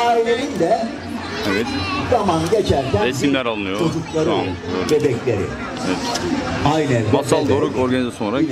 ailenin de Evet. zaman geçerken Resimler alınıyor. çocukları, Tamam, bebekleri. Evet. Aynı Masal. Doruk organizasyonu olarak